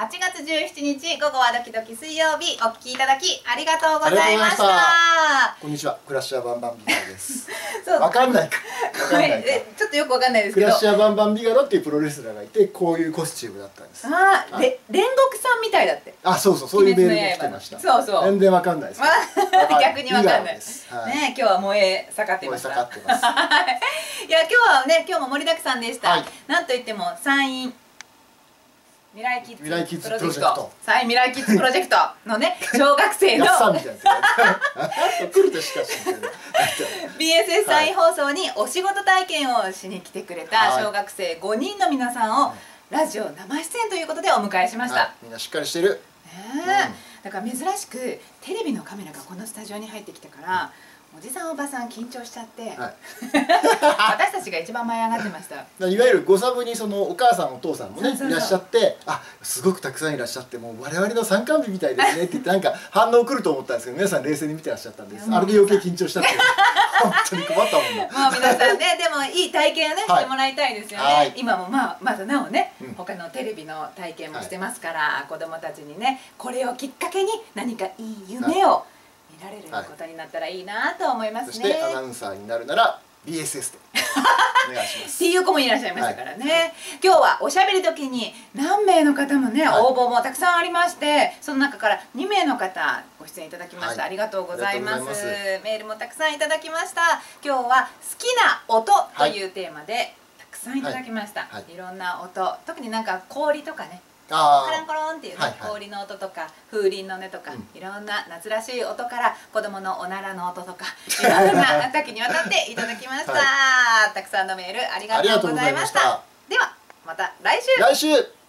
8月17日午後はドキドキ水曜日。お聞きいただきありがとうございました。こんにちは。クラッシャーバンバンビガロです。わかんないか。わかんないちょっとよくわかんないですけど。クラッシャーバンバンビガロっていうプロレスラーがいてこういうコスチュームだったんです。あーれ煉獄さんみたいだって。あそうそうそういうメールが来てました。そうそう。全然わかんないですまあ 逆にわかんない。はい。ね今日は燃え盛って燃えました盛ってます。いや今日はね今日も盛りだくさんでした、はい。なんといっても山陰未来キッズ未来キッズプロジェクト。ト。山陰未来キッズプロジェクトのね 小学生の。やっさんみたいな。やつ来るとしかしみたい。な BSS 山陰放送にお仕事体験をしに来てくれたはい。小学生5人の皆さんをラジオ生出演ということでお迎えしました、はい。みんなしっかりしてる。ねえ。だから珍しくテレビのカメラがこのスタジオに入ってきたからおじさんおばさん緊張しちゃって、はい。私たちが一番舞い上がってました。いわゆるごサブにそのお母さんお父さんもねいらっしゃってあすごくたくさんいらっしゃってもう我々の参観日みたいですねって言ってなんか 反応来ると思ったんですけど皆さん冷静に見てらっしゃったんです。あれで余計緊張したって。いう本当に困ったもんだもう皆さんねでもいい体験をね、はい。してもらいたいですよね、はい。今もまあまだなおね、うん。他のテレビの体験もしてますから、子供たちにねこれをきっかけに何かいい夢を見られることになったらいいなと思いますね、そしてアナウンサーになるなら BSS で。お願いしまっすていう子もいらっしゃいましたからね、今日はおしゃべり時に何名の方もね、はい。応募もたくさんありましてその中から2名の方ご出演いただきました、はい。ありがとうございます。メールもたくさんいただきました。今日は好きな音というテーマで、たくさんいただきました、はい。い、ろんな音特になんか氷とかねあカランコロンっていうね、はいはい。氷の音とか風鈴の音とか、うん。いろんな夏らしい音から子供のおならの音とかいろんな 多岐にわたっていただきました、はたくさんのメールありがとうござざいました。いました。ではまた来週。来週